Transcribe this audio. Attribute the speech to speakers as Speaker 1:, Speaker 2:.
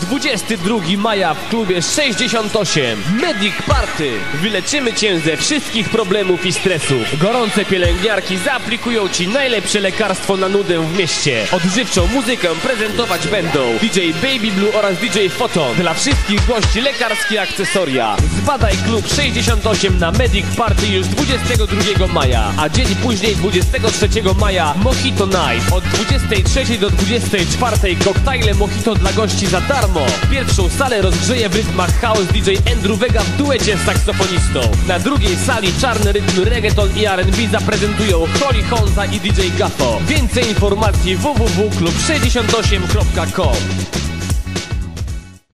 Speaker 1: 22 maja w klubie 68 Medic Party. Wyleczymy cię ze wszystkich problemów i stresów. Gorące pielęgniarki zaaplikują ci najlepsze lekarstwo na nudę w mieście. Odżywczą muzykę prezentować będą DJ Baby Blue oraz DJ Photon. Dla wszystkich gości lekarskie akcesoria. Zbadaj klub 68 na Medic Party już 22 maja, a dzień później 23 maja Mojito Night. Od 23 do 24 koktajle Mojito dla gości za darmo. Pierwszą salę rozgrzeje w rytmach house DJ Andrew Vega w duecie z saksofonistą. Na drugiej sali czarny rytm reggaeton i R&B zaprezentują Holly Honza i DJ Gaffo. Więcej informacji www.klub68.com